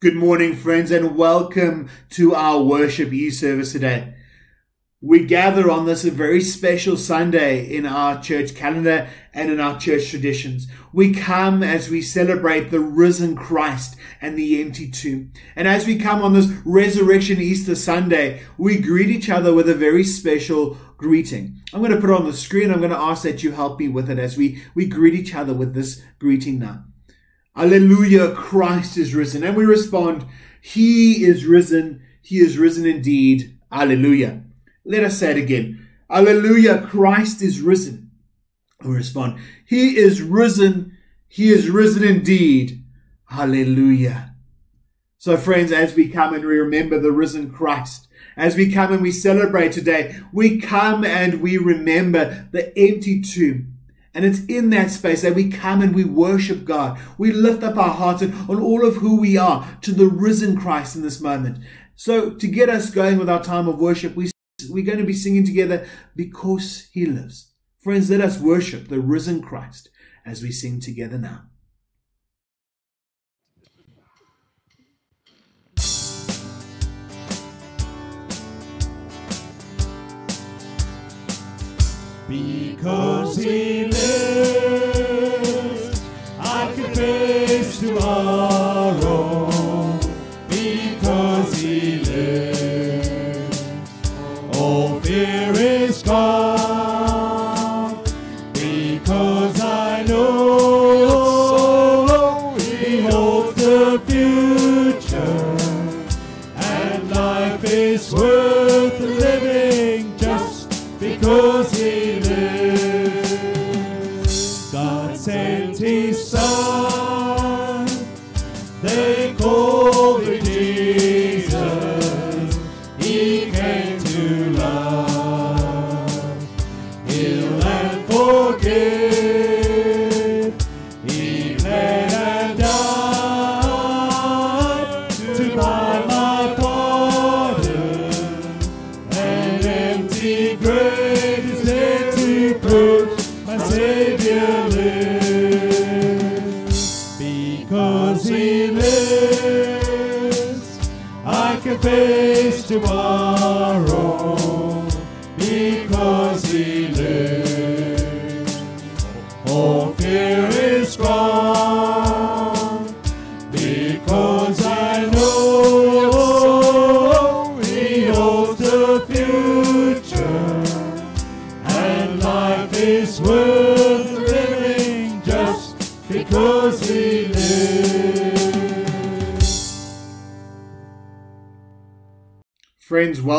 Good morning, friends, and welcome to our worship e service today. We gather on this a very special Sunday in our church calendar and in our church traditions. We come as we celebrate the risen Christ and the empty tomb. And as we come on this resurrection Easter Sunday, we greet each other with a very special greeting. I'm going to put it on the screen. I'm going to ask that you help me with it as we, we greet each other with this greeting now. Alleluia, Christ is risen. And we respond, He is risen. He is risen indeed. Alleluia. Let us say it again. Alleluia, Christ is risen. We respond, He is risen. He is risen indeed. Hallelujah. So, friends, as we come and we remember the risen Christ, as we come and we celebrate today, we come and we remember the empty tomb and it's in that space that we come and we worship God. We lift up our hearts and on all of who we are to the risen Christ in this moment. So to get us going with our time of worship, we, we're going to be singing together because he lives. Friends, let us worship the risen Christ as we sing together now. Because he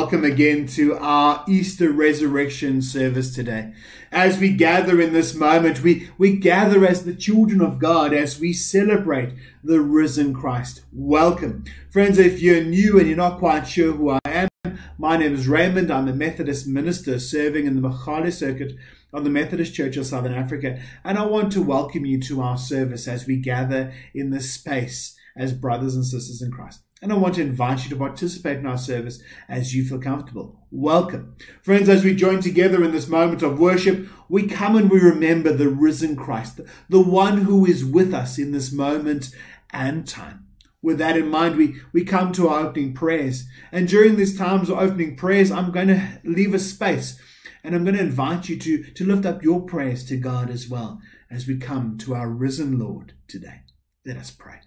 welcome again to our Easter resurrection service today. As we gather in this moment, we, we gather as the children of God as we celebrate the risen Christ. Welcome. Friends, if you're new and you're not quite sure who I am, my name is Raymond. I'm a Methodist minister serving in the Mogale Circuit of the Methodist Church of Southern Africa. And I want to welcome you to our service as we gather in this space as brothers and sisters in Christ. And I want to invite you to participate in our service as you feel comfortable. Welcome. Friends, as we join together in this moment of worship, we come and we remember the risen Christ, the one who is with us in this moment and time. With that in mind, we, we come to our opening prayers. And during these times of opening prayers, I'm going to leave a space and I'm going to invite you to, to lift up your prayers to God as well as we come to our risen Lord today. Let us pray.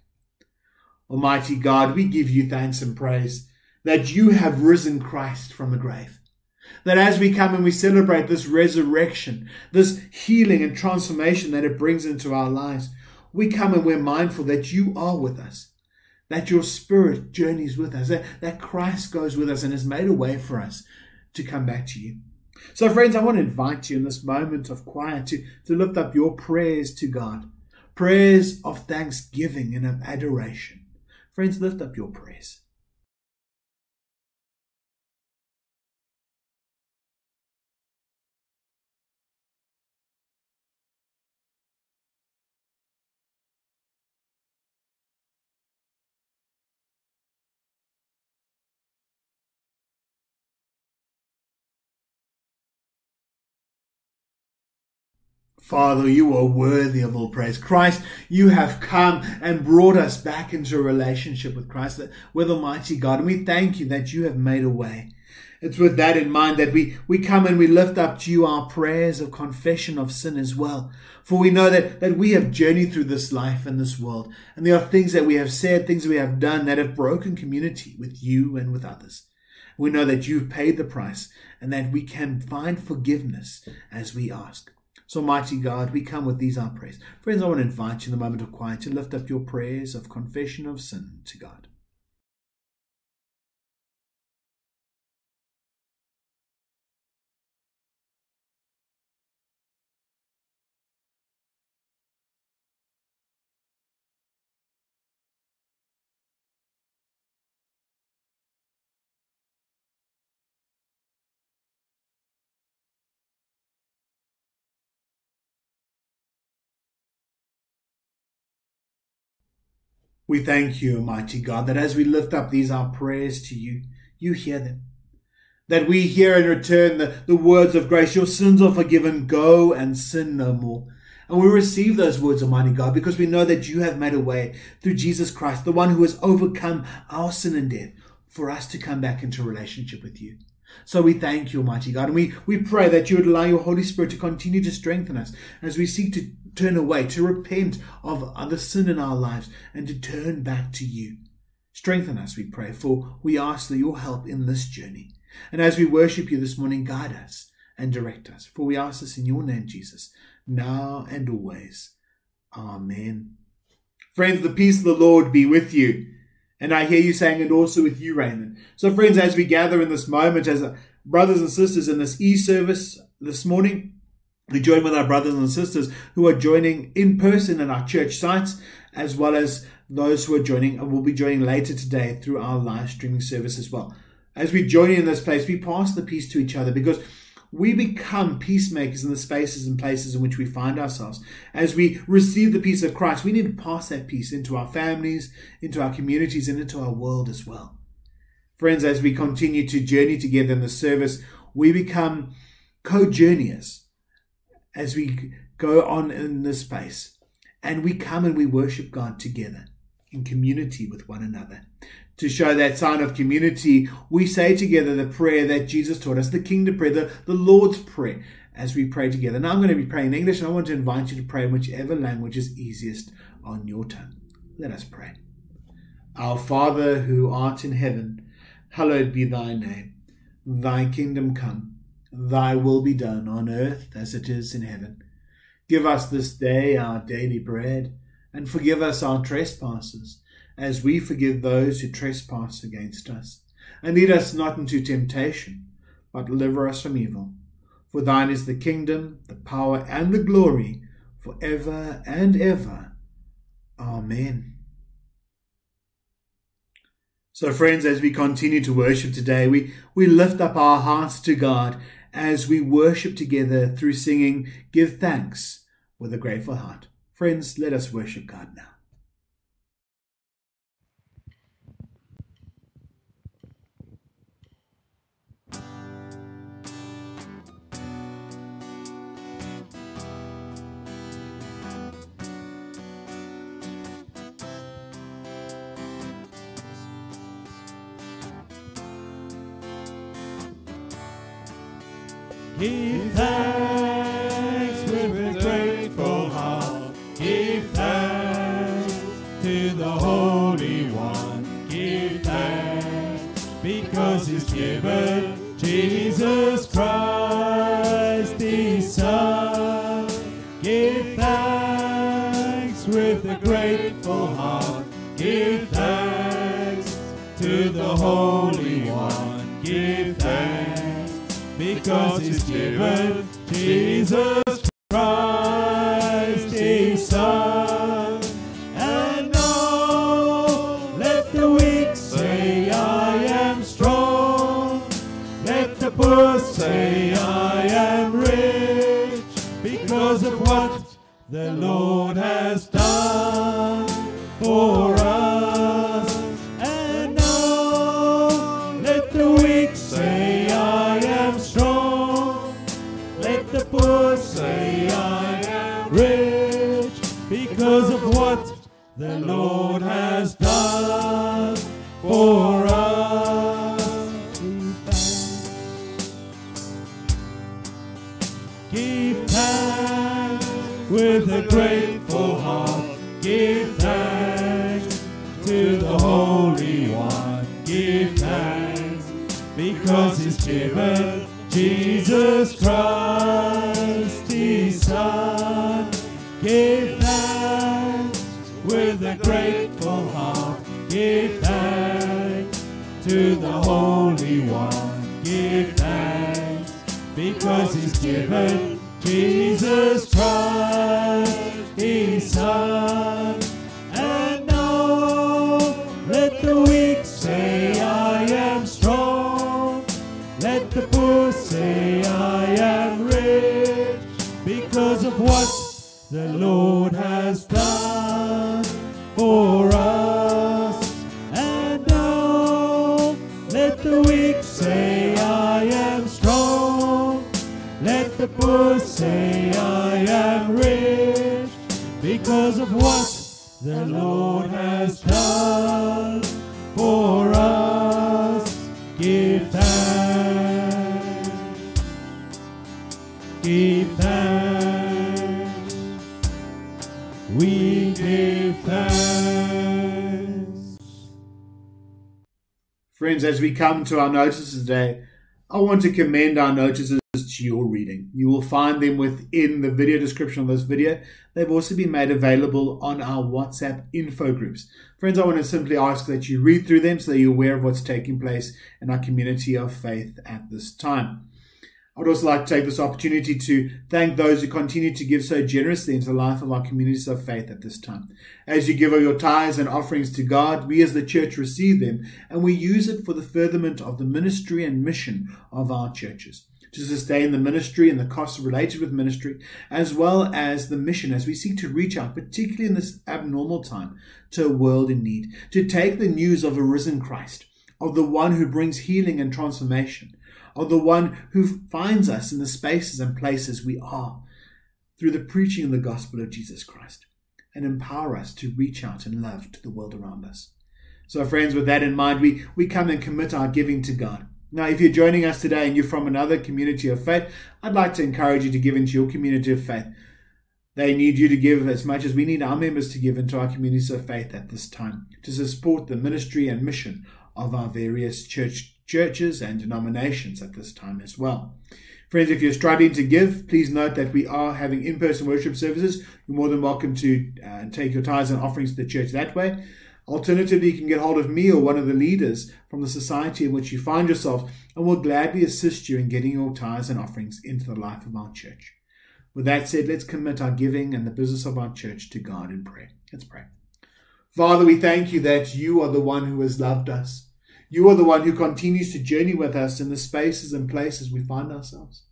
Almighty God, we give you thanks and praise that you have risen Christ from the grave. That as we come and we celebrate this resurrection, this healing and transformation that it brings into our lives, we come and we're mindful that you are with us, that your spirit journeys with us, that, that Christ goes with us and has made a way for us to come back to you. So, friends, I want to invite you in this moment of quiet to, to lift up your prayers to God, prayers of thanksgiving and of adoration. Friends, lift up your prayers. Father, you are worthy of all praise. Christ, you have come and brought us back into a relationship with Christ, with Almighty God. And we thank you that you have made a way. It's with that in mind that we, we come and we lift up to you our prayers of confession of sin as well. For we know that, that we have journeyed through this life and this world, and there are things that we have said, things we have done that have broken community with you and with others. We know that you've paid the price and that we can find forgiveness as we ask. So, mighty God, we come with these our prayers. Friends, I want to invite you in the moment of quiet to lift up your prayers of confession of sin to God. We thank you, Almighty God, that as we lift up these our prayers to you, you hear them. That we hear in return the, the words of grace, your sins are forgiven, go and sin no more. And we receive those words, Almighty God, because we know that you have made a way through Jesus Christ, the one who has overcome our sin and death, for us to come back into relationship with you. So we thank you, Almighty God, and we, we pray that you would allow your Holy Spirit to continue to strengthen us as we seek to turn away, to repent of the sin in our lives, and to turn back to you. Strengthen us, we pray, for we ask for your help in this journey. And as we worship you this morning, guide us and direct us. For we ask this in your name, Jesus, now and always. Amen. Friends, the peace of the Lord be with you. And I hear you saying, and also with you, Raymond. So, friends, as we gather in this moment as uh, brothers and sisters in this e service this morning, we join with our brothers and sisters who are joining in person in our church sites, as well as those who are joining and will be joining later today through our live streaming service as well. As we join in this place, we pass the peace to each other because we become peacemakers in the spaces and places in which we find ourselves. As we receive the peace of Christ, we need to pass that peace into our families, into our communities, and into our world as well. Friends, as we continue to journey together in the service, we become co journeyers as we go on in this space. And we come and we worship God together in community with one another. To show that sign of community, we say together the prayer that Jesus taught us, the kingdom prayer, the, the Lord's prayer, as we pray together. Now I'm going to be praying in English, and I want to invite you to pray in whichever language is easiest on your tongue. Let us pray. Our Father who art in heaven, hallowed be thy name. Thy kingdom come. Thy will be done on earth as it is in heaven. Give us this day our daily bread, and forgive us our trespasses, as we forgive those who trespass against us. And lead us not into temptation, but deliver us from evil. For thine is the kingdom, the power, and the glory, for ever and ever. Amen. So, friends, as we continue to worship today, we, we lift up our hearts to God as we worship together through singing, Give Thanks with a Grateful Heart. Friends, let us worship God now. Give thanks Jesus given Jesus Christ, His Son. And now let the weak say, I am strong. Let the poor say, I am rich because of what the Lord we come to our notices today, I want to commend our notices to your reading. You will find them within the video description of this video. They've also been made available on our WhatsApp info groups. Friends, I want to simply ask that you read through them so that you're aware of what's taking place in our community of faith at this time. I would also like to take this opportunity to thank those who continue to give so generously into the life of our communities of faith at this time. As you give of your tithes and offerings to God, we as the church receive them and we use it for the furtherment of the ministry and mission of our churches. To sustain the ministry and the costs related with ministry, as well as the mission as we seek to reach out, particularly in this abnormal time, to a world in need. To take the news of a risen Christ, of the one who brings healing and transformation, of the one who finds us in the spaces and places we are through the preaching of the gospel of Jesus Christ and empower us to reach out in love to the world around us. So, friends, with that in mind, we, we come and commit our giving to God. Now, if you're joining us today and you're from another community of faith, I'd like to encourage you to give into your community of faith. They need you to give as much as we need our members to give into our communities of faith at this time to support the ministry and mission of our various church churches and denominations at this time as well. Friends, if you're struggling to give, please note that we are having in person worship services. You're more than welcome to uh, take your tithes and offerings to the church that way. Alternatively, you can get hold of me or one of the leaders from the society in which you find yourself, and we'll gladly assist you in getting your tithes and offerings into the life of our church. With that said, let's commit our giving and the business of our church to God in prayer. Let's pray. Father, we thank you that you are the one who has loved us. You are the one who continues to journey with us in the spaces and places we find ourselves.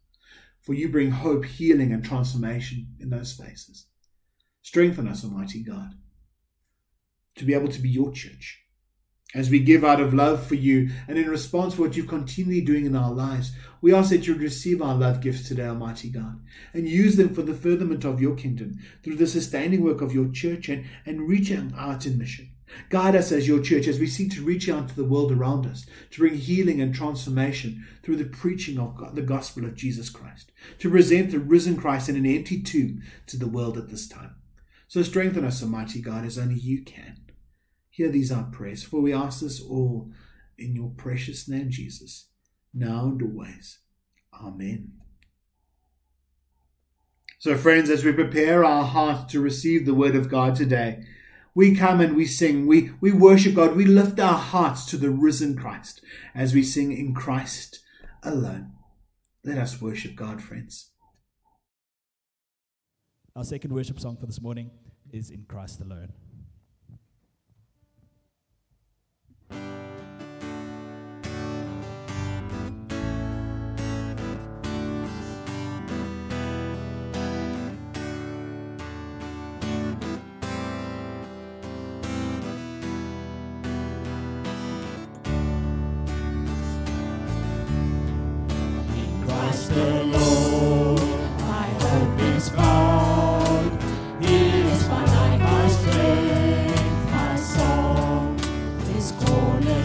For you bring hope, healing, and transformation in those spaces. Strengthen us, Almighty God, to be able to be your church. As we give out of love for you and in response to what you're continually doing in our lives, we ask that you receive our love gifts today, Almighty God, and use them for the furtherment of your kingdom through the sustaining work of your church and, and reaching out in mission. Guide us as your church as we seek to reach out to the world around us, to bring healing and transformation through the preaching of God, the gospel of Jesus Christ, to present the risen Christ in an empty tomb to the world at this time. So strengthen us, Almighty God, as only you can. Hear these our prayers, for we ask this all in your precious name, Jesus, now and always. Amen. So, friends, as we prepare our hearts to receive the word of God today, we come and we sing, we, we worship God, we lift our hearts to the risen Christ as we sing in Christ alone. Let us worship God, friends. Our second worship song for this morning is In Christ Alone.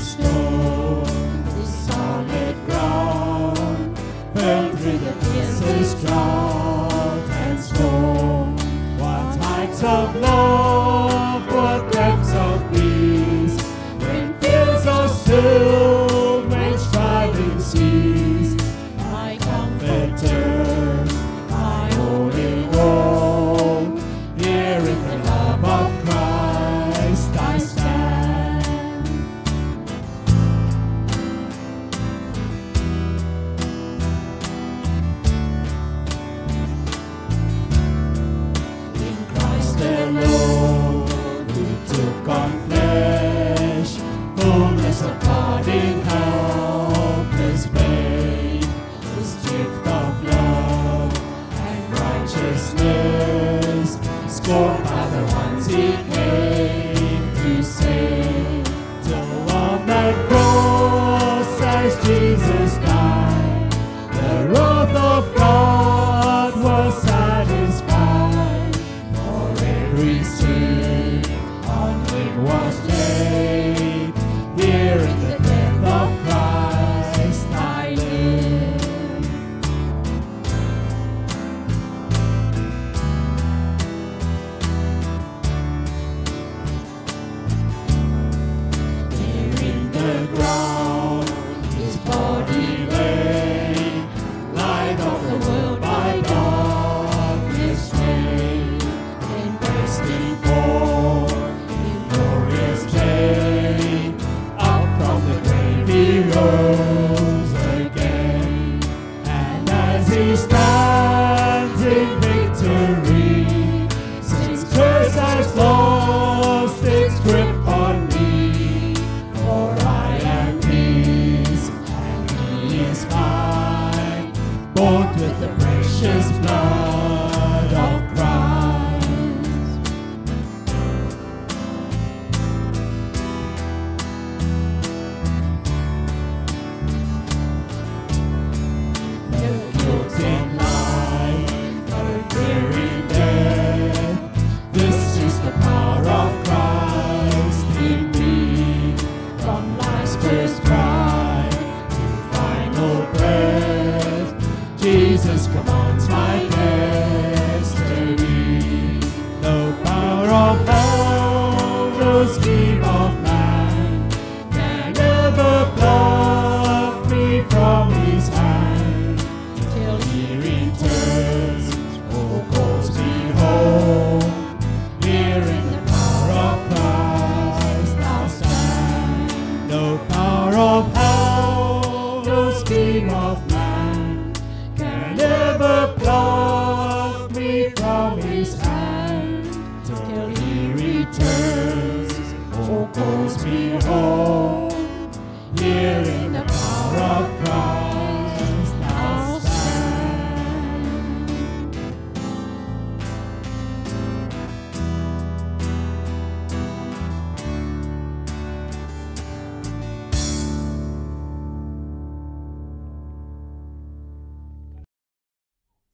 snow.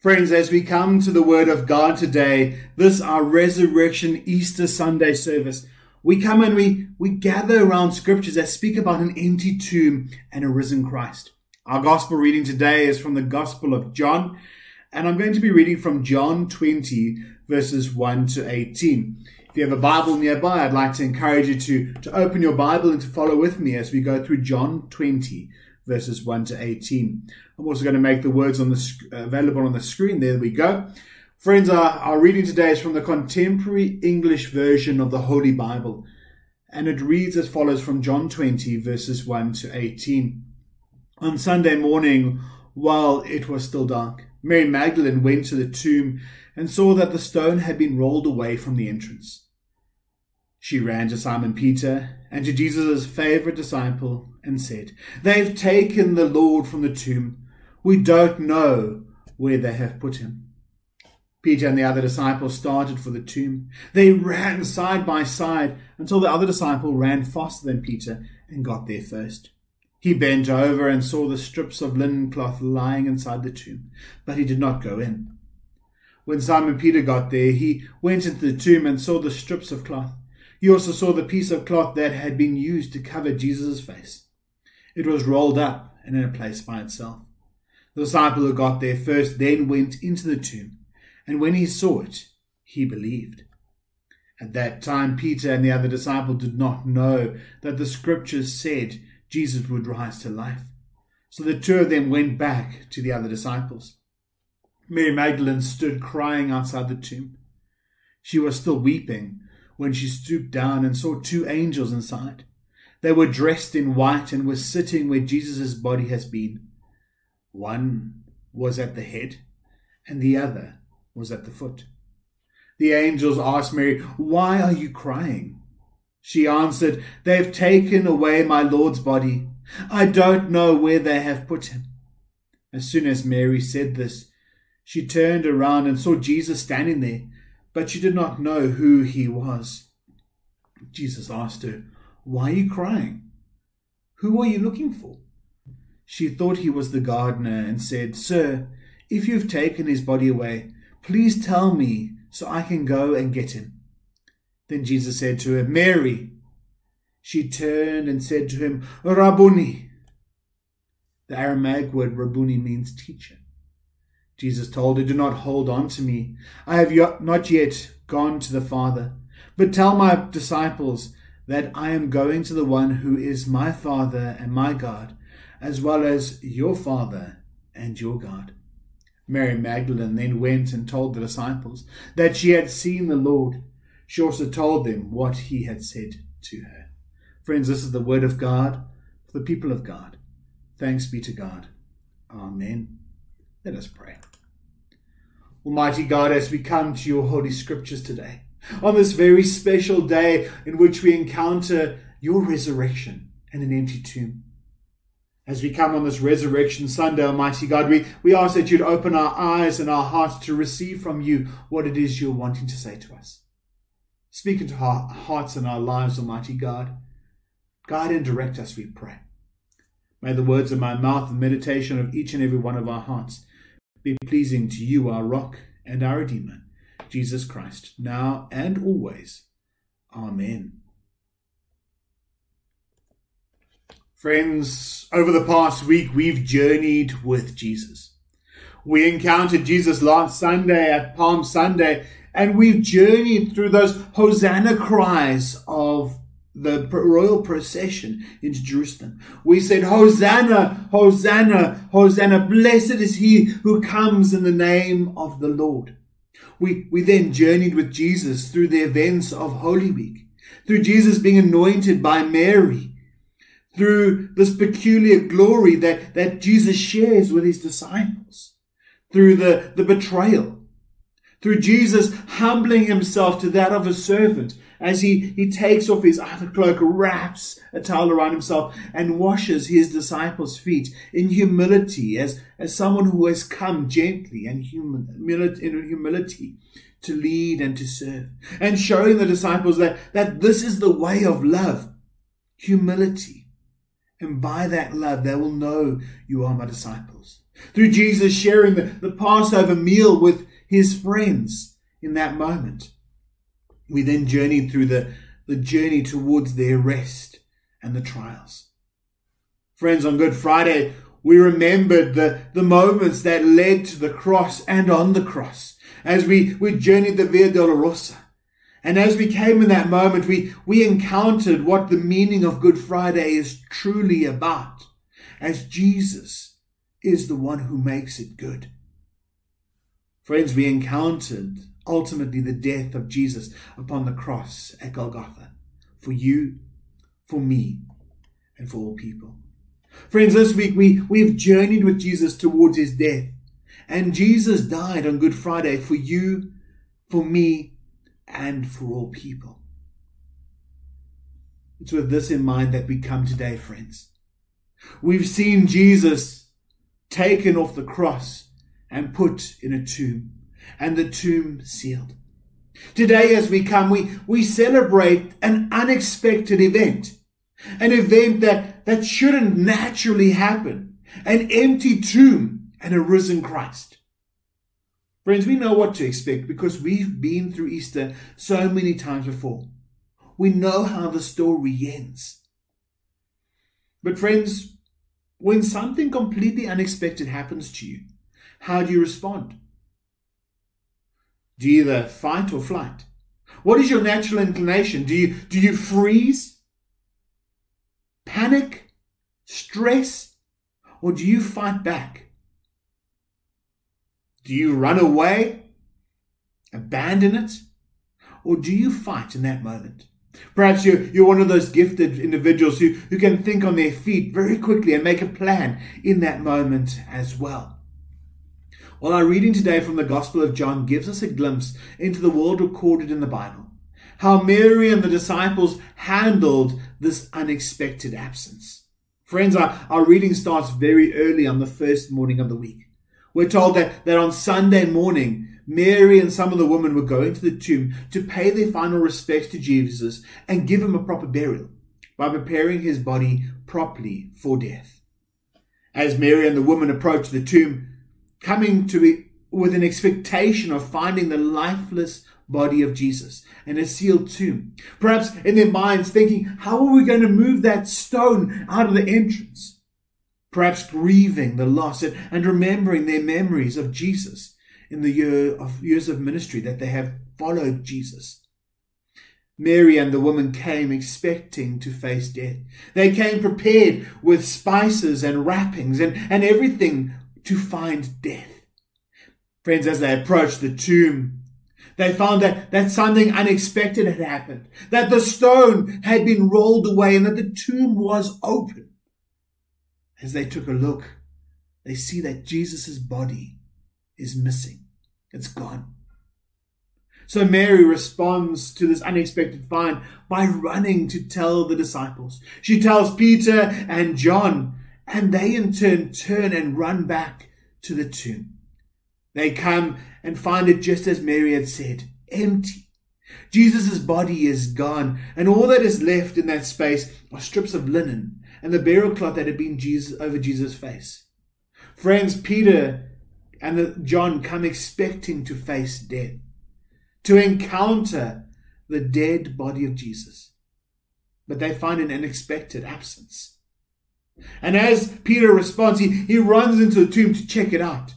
Friends, as we come to the Word of God today, this our Resurrection Easter Sunday service, we come and we, we gather around scriptures that speak about an empty tomb and a risen Christ. Our gospel reading today is from the Gospel of John, and I'm going to be reading from John 20, verses 1 to 18. If you have a Bible nearby, I'd like to encourage you to, to open your Bible and to follow with me as we go through John 20, verses 1 to 18. I'm also going to make the words on the sc- available on the screen. There we go. Friends, our, our reading today is from the contemporary English version of the Holy Bible, and it reads as follows from John 20, verses 1 to 18. On Sunday morning, while it was still dark, Mary Magdalene went to the tomb and saw that the stone had been rolled away from the entrance. She ran to Simon Peter and to Jesus' favorite disciple and said, They've taken the Lord from the tomb. We don't know where they have put him. Peter and the other disciple started for the tomb. They ran side by side until the other disciple ran faster than Peter and got there first. He bent over and saw the strips of linen cloth lying inside the tomb, but he did not go in. When Simon Peter got there, he went into the tomb and saw the strips of cloth. He also saw the piece of cloth that had been used to cover Jesus' face. It was rolled up and in a place by itself. The disciple who got there first then went into the tomb, and when he saw it, he believed. At that time, Peter and the other disciple did not know that the scriptures said Jesus would rise to life. So the two of them went back to the other disciples. Mary Magdalene stood crying outside the tomb. She was still weeping when she stooped down and saw two angels inside. They were dressed in white and were sitting where Jesus' body has been. One was at the head, and the other was at the foot. The angels asked Mary, Why are you crying? She answered, They have taken away my Lord's body. I don't know where they have put him. As soon as Mary said this, she turned around and saw Jesus standing there, but she did not know who he was. Jesus asked her, Why are you crying? Who are you looking for? She thought he was the gardener and said, Sir, if you've taken his body away, please tell me so I can go and get him. Then Jesus said to her, Mary. She turned and said to him, Rabboni. The Aramaic word Rabboni means teacher. Jesus told her, Do not hold on to me. I have not yet gone to the Father. But tell my disciples that I am going to the one who is my Father and my God, as well as your Father and your God. Mary Magdalene then went and told the disciples that she had seen the Lord. She also told them what he had said to her. Friends, this is the word of God for the people of God. Thanks be to God. Amen. Let us pray. Almighty God, as we come to your holy scriptures today, on this very special day in which we encounter your resurrection and an empty tomb. As we come on this Resurrection Sunday, Almighty God, we, we ask that you'd open our eyes and our hearts to receive from you what it is you're wanting to say to us. Speak into our hearts and our lives, Almighty God. Guide and direct us, we pray. May the words of my mouth and meditation of each and every one of our hearts be pleasing to you, our rock and our Redeemer, Jesus Christ, now and always. Amen. Friends, over the past week, we've journeyed with Jesus. We encountered Jesus last Sunday at Palm Sunday, and we've journeyed through those Hosanna cries of the royal procession into Jerusalem. We said, Hosanna, Hosanna, Hosanna, blessed is he who comes in the name of the Lord. We, we then journeyed with Jesus through the events of Holy Week, through Jesus being anointed by Mary, through this peculiar glory that, that Jesus shares with his disciples, through the, the betrayal, through Jesus humbling himself to that of a servant as he, he takes off his outer cloak, wraps a towel around himself, and washes his disciples' feet in humility, as, as someone who has come gently and humility, in humility to lead and to serve, and showing the disciples that, that this is the way of love, humility. And by that love, they will know you are my disciples. Through Jesus sharing the, the Passover meal with his friends in that moment we then journeyed through the, the journey towards the arrest and the trials. Friends, on Good Friday, we remembered the, the moments that led to the cross and on the cross as we, we journeyed the Via Dolorosa. And as we came in that moment, we, we encountered what the meaning of Good Friday is truly about, as Jesus is the one who makes it good. Friends, we encountered ultimately the death of Jesus upon the cross at Golgotha for you, for me, and for all people. Friends, this week we, we've journeyed with Jesus towards his death. And Jesus died on Good Friday for you, for me, and for all people. It's with this in mind that we come today, friends. We've seen Jesus taken off the cross and put in a tomb and the tomb sealed. Today, as we come, we, we celebrate an unexpected event, an event that, that shouldn't naturally happen, an empty tomb and a risen Christ. Friends, we know what to expect because we've been through Easter so many times before. We know how the story ends. But friends, When something completely unexpected happens to you, how do you respond? Do you either fight or flight? What is your natural inclination? Do you do you freeze? Panic? Stress? Or do you fight back? Do you run away? Abandon it? Or do you fight in that moment? Perhaps you're, you're one of those gifted individuals who, who can think on their feet very quickly and make a plan in that moment as well. Well, our reading today from the Gospel of John gives us a glimpse into the world recorded in the Bible. How Mary and the disciples handled this unexpected absence. Friends, our, our reading starts very early on the first morning of the week. We're told that, that on Sunday morning, Mary and some of the women were going to the tomb to pay their final respects to Jesus and give him a proper burial by preparing his body properly for death. As Mary and the woman approached the tomb, coming to it with an expectation of finding the lifeless body of Jesus in a sealed tomb, perhaps in their minds thinking, how are we going to move that stone out of the entrance? Perhaps grieving the loss and remembering their memories of Jesus in the year of years of ministry that they have followed Jesus. Mary and the woman came expecting to face death. They came prepared with spices and wrappings and, and everything to find death. Friends, as they approached the tomb, they found that, that something unexpected had happened, that the stone had been rolled away and that the tomb was open. As they took a look, they see that Jesus' body is missing. It's gone. So Mary responds to this unexpected find by running to tell the disciples. She tells Peter and John, and they in turn turn and run back to the tomb. They come and find it just as Mary had said, empty. Jesus' body is gone, and all that is left in that space are strips of linen and the burial cloth that had been Jesus, over Jesus' face. Friends, Peter and John come expecting to face death, to encounter the dead body of Jesus. But they find an unexpected absence. And as Peter responds, he, he runs into the tomb to check it out,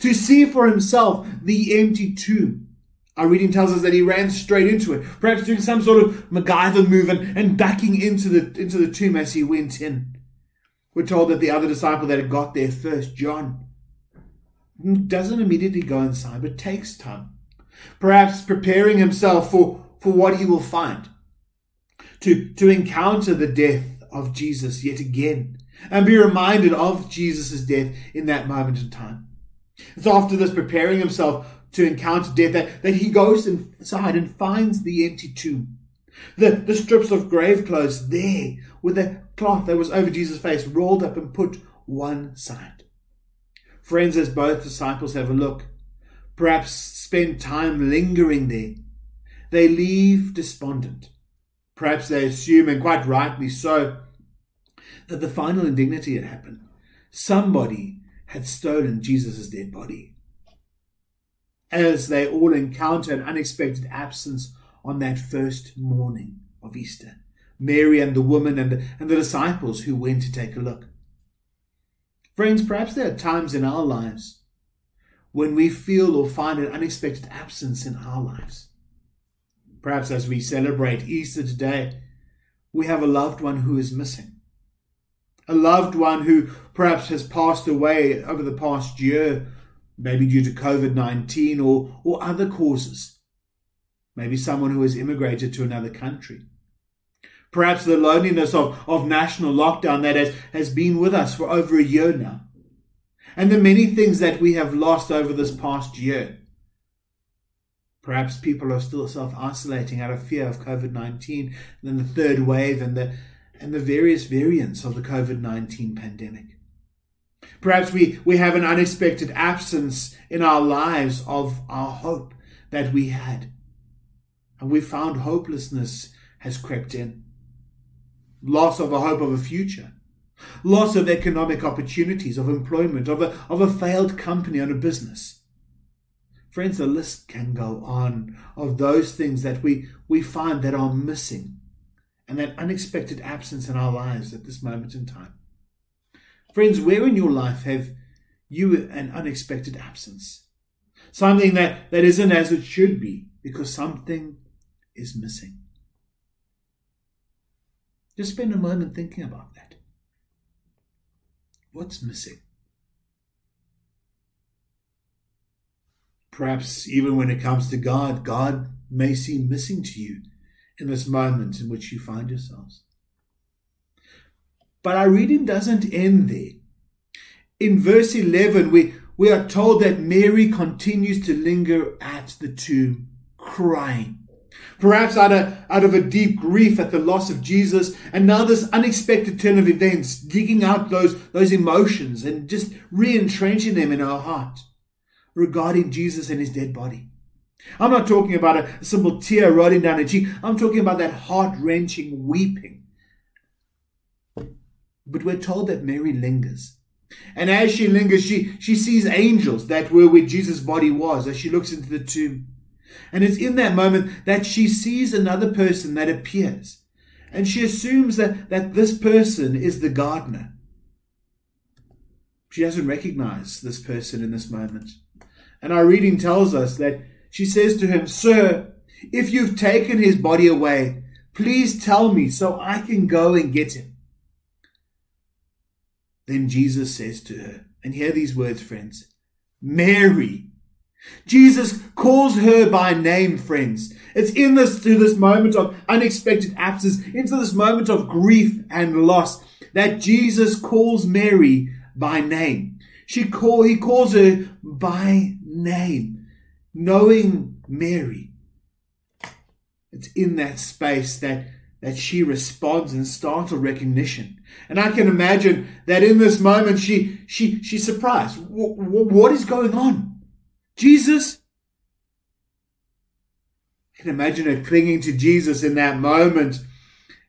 to see for himself the empty tomb. Our reading tells us that he ran straight into it, perhaps doing some sort of MacGyver move and, and ducking into the, into the tomb as he went in. We're told that the other disciple that had got there first, John, doesn't immediately go inside, but takes time. Perhaps preparing himself for, for what he will find. To, to encounter the death of Jesus yet again and be reminded of Jesus' death in that moment in time. It's after this preparing himself to encounter death that, that he goes inside and finds the empty tomb. The, the strips of grave clothes there with the cloth that was over Jesus' face rolled up and put one side. Friends, as both disciples have a look, perhaps spend time lingering there, they leave despondent. Perhaps they assume, and quite rightly so, that the final indignity had happened. Somebody had stolen Jesus' dead body. As they all encounter an unexpected absence on that first morning of Easter, Mary and the woman and and the disciples who went to take a look. Friends, perhaps there are times in our lives when we feel or find an unexpected absence in our lives. Perhaps as we celebrate Easter today, we have a loved one who is missing. A loved one who perhaps has passed away over the past year, maybe due to COVID 19 or, or other causes. Maybe someone who has immigrated to another country. Perhaps the loneliness of, of national lockdown that has, has been with us for over a year now. And the many things that we have lost over this past year. Perhaps people are still self isolating out of fear of COVID 19 and then the third wave and the, and the various variants of the COVID 19 pandemic. Perhaps we, we have an unexpected absence in our lives of our hope that we had. And we found hopelessness has crept in loss of a hope of a future, loss of economic opportunities, of employment, of a, of a failed company and a business. Friends, the list can go on of those things that we, we find that are missing and that unexpected absence in our lives at this moment in time. Friends, where in your life have you an unexpected absence? Something that, that isn't as it should be because something is missing. Just spend a moment thinking about that. What's missing? Perhaps even when it comes to God, God may seem missing to you in this moment in which you find yourselves. But our reading doesn't end there. In verse 11, we, we are told that Mary continues to linger at the tomb, crying. Perhaps out of, out of a deep grief at the loss of Jesus, and now this unexpected turn of events, digging out those, those emotions and just re entrenching them in her heart regarding Jesus and his dead body. I'm not talking about a simple tear rolling down a cheek. I'm talking about that heart wrenching weeping. But we're told that Mary lingers. And as she lingers, she, she sees angels that were where Jesus' body was as she looks into the tomb. And it's in that moment that she sees another person that appears. And she assumes that, that this person is the gardener. She doesn't recognize this person in this moment. And our reading tells us that she says to him, Sir, if you've taken his body away, please tell me so I can go and get him. Then Jesus says to her, and hear these words, friends Mary. Jesus calls her by name, friends. It's in this, to this moment of unexpected absence, into this moment of grief and loss, that Jesus calls Mary by name. She call, he calls her by name, knowing Mary. It's in that space that, that she responds in startled recognition. And I can imagine that in this moment she, she, she's surprised. W- w- what is going on? Jesus? I can imagine her clinging to Jesus in that moment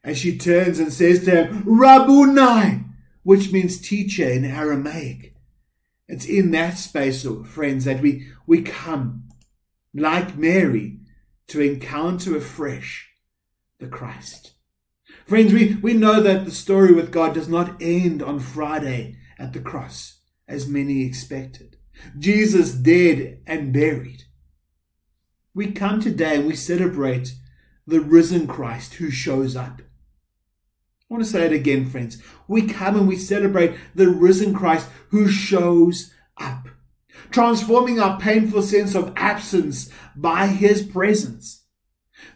as she turns and says to him, Rabboni, which means teacher in Aramaic. It's in that space, friends, that we, we come, like Mary, to encounter afresh the Christ. Friends, we, we know that the story with God does not end on Friday at the cross, as many expected. Jesus dead and buried. We come today and we celebrate the risen Christ who shows up. I want to say it again, friends. We come and we celebrate the risen Christ who shows transforming our painful sense of absence by his presence.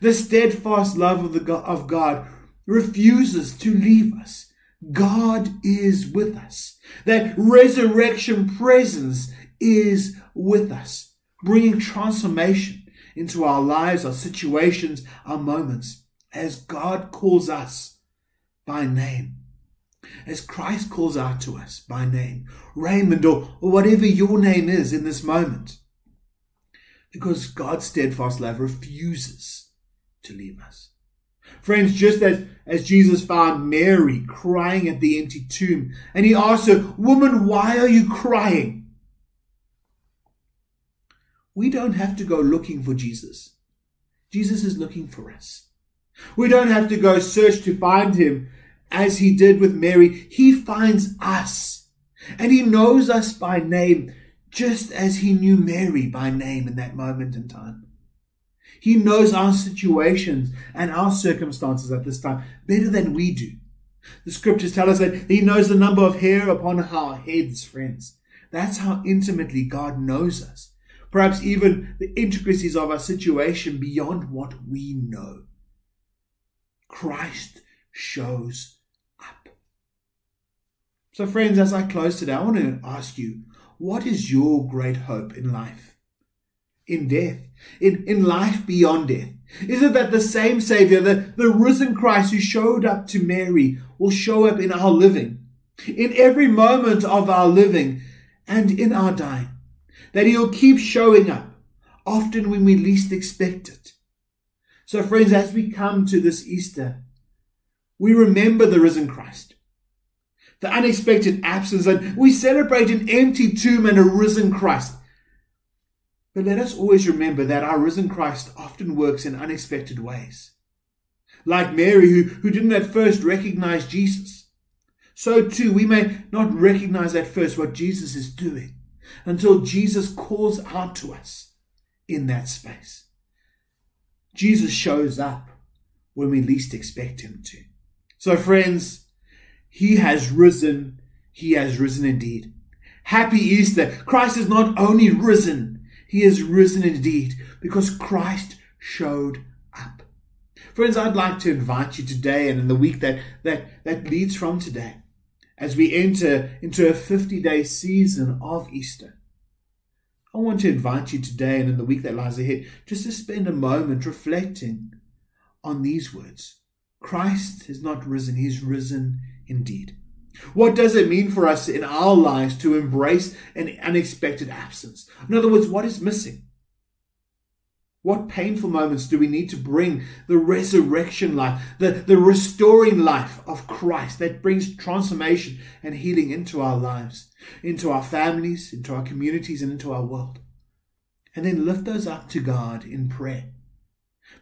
The steadfast love of, the God, of God refuses to leave us. God is with us. That resurrection presence is with us, bringing transformation into our lives, our situations, our moments, as God calls us by name. As Christ calls out to us by name, Raymond, or, or whatever your name is in this moment. Because God's steadfast love refuses to leave us. Friends, just as, as Jesus found Mary crying at the empty tomb, and he asked her, Woman, why are you crying? We don't have to go looking for Jesus. Jesus is looking for us. We don't have to go search to find him as he did with Mary. He finds us and he knows us by name, just as he knew Mary by name in that moment in time. He knows our situations and our circumstances at this time better than we do. The scriptures tell us that he knows the number of hair upon our heads, friends. That's how intimately God knows us perhaps even the intricacies of our situation beyond what we know. Christ shows. So, friends, as I close today, I want to ask you what is your great hope in life? In death? In, in life beyond death? Is it that the same Savior, the, the risen Christ who showed up to Mary, will show up in our living? In every moment of our living and in our dying? that He'll keep showing up, often when we least expect it. So, friends, as we come to this Easter, we remember the risen Christ, the unexpected absence, and we celebrate an empty tomb and a risen Christ. But let us always remember that our risen Christ often works in unexpected ways. Like Mary, who, who didn't at first recognize Jesus, So too, we may not recognize at first what Jesus is doing until Jesus calls out to us in that space. Jesus shows up when we least expect him to. So, friends, he has risen. He has risen indeed. Happy Easter. Christ is not only risen, he is risen indeed because Christ showed up. Friends, I'd like to invite you today and in the week that, that, that leads from today, as we enter into a 50 day season of Easter. I want to invite you today and in the week that lies ahead just to spend a moment reflecting on these words Christ is not risen, he's risen indeed. What does it mean for us in our lives to embrace an unexpected absence? In other words, what is missing? What painful moments do we need to bring the resurrection life, the, the restoring life of Christ that brings transformation and healing into our lives, into our families, into our communities, and into our world? And then lift those up to God in prayer.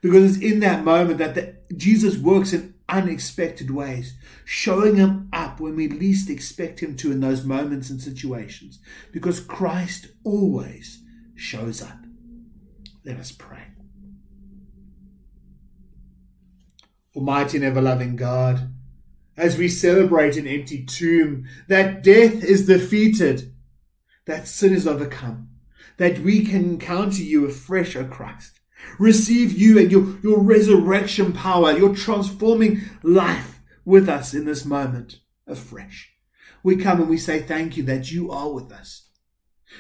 Because it's in that moment that the, Jesus works in unexpected ways, showing him up when we least expect him to in those moments and situations. Because Christ always shows up. Let us pray. Almighty and ever loving God, as we celebrate an empty tomb, that death is defeated, that sin is overcome, that we can encounter you afresh, O Christ. Receive you and your, your resurrection power, your transforming life with us in this moment afresh. We come and we say thank you that you are with us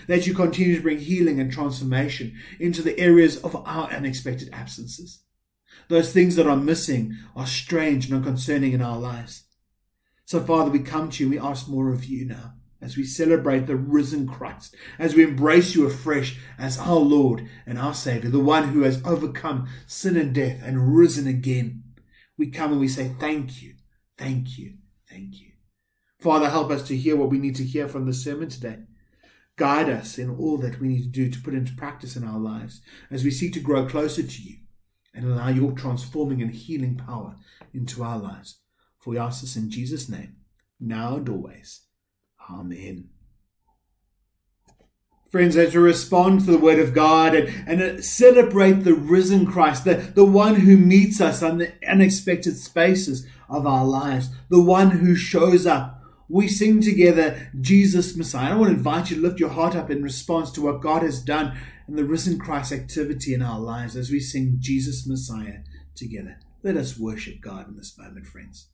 that you continue to bring healing and transformation into the areas of our unexpected absences. Those things that are missing are strange and unconcerning in our lives. So, Father, we come to you we ask more of you now as we celebrate the risen Christ, as we embrace you afresh as our Lord and our Savior, the one who has overcome sin and death and risen again. We come and we say, Thank you, thank you, thank you. Father, help us to hear what we need to hear from the sermon today. Guide us in all that we need to do to put into practice in our lives as we seek to grow closer to you and allow your transforming and healing power into our lives. For we ask this in Jesus' name, now and always. Amen. Friends, as we respond to the Word of God and, and celebrate the risen Christ, the, the one who meets us on the unexpected spaces of our lives, the one who shows up we sing together Jesus Messiah. I want to invite you to lift your heart up in response to what God has done and the risen Christ activity in our lives as we sing Jesus Messiah together. Let us worship God in this moment, friends.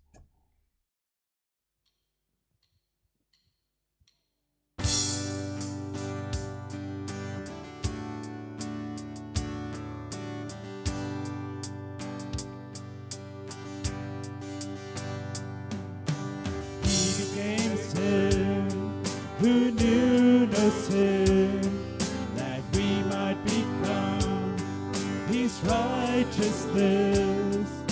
Righteousness.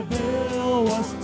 The veil was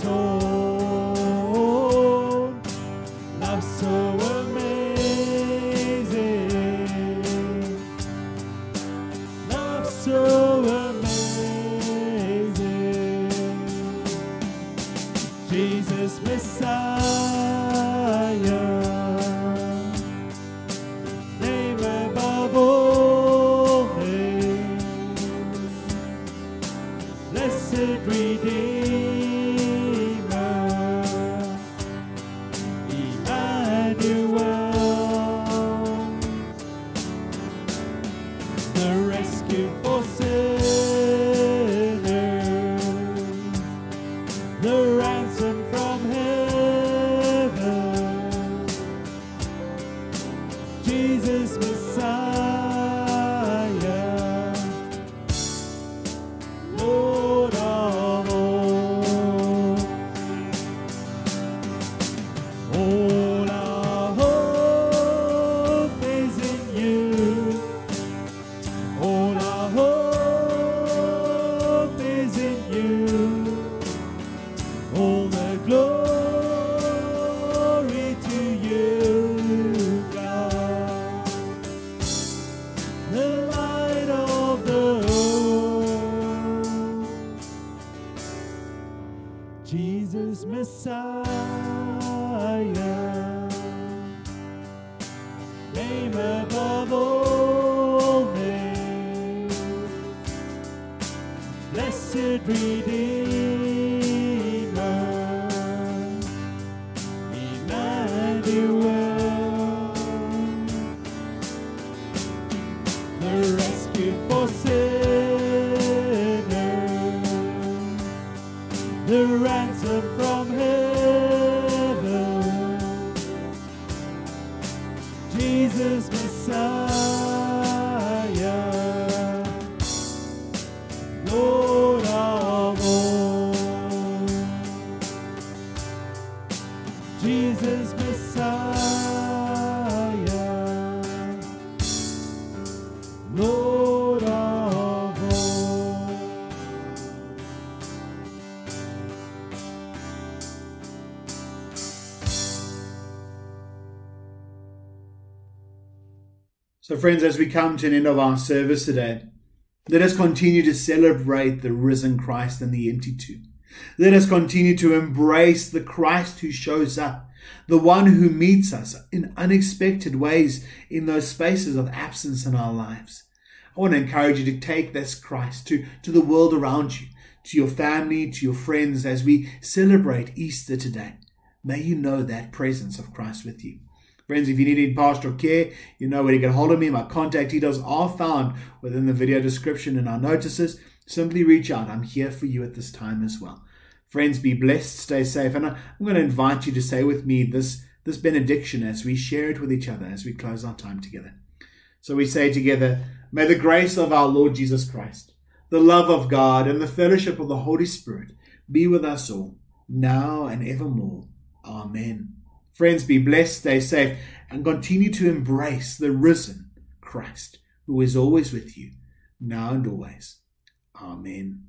Friends, as we come to an end of our service today, let us continue to celebrate the risen Christ and the empty tomb. Let us continue to embrace the Christ who shows up, the one who meets us in unexpected ways in those spaces of absence in our lives. I want to encourage you to take this Christ to, to the world around you, to your family, to your friends as we celebrate Easter today. May you know that presence of Christ with you. Friends, if you need pastoral care, you know where to get hold of me. My contact details are found within the video description and our notices. Simply reach out. I'm here for you at this time as well. Friends, be blessed, stay safe, and I'm going to invite you to say with me this, this benediction as we share it with each other as we close our time together. So we say together, May the grace of our Lord Jesus Christ, the love of God, and the fellowship of the Holy Spirit be with us all, now and evermore. Amen. Friends, be blessed, stay safe, and continue to embrace the risen Christ, who is always with you, now and always. Amen.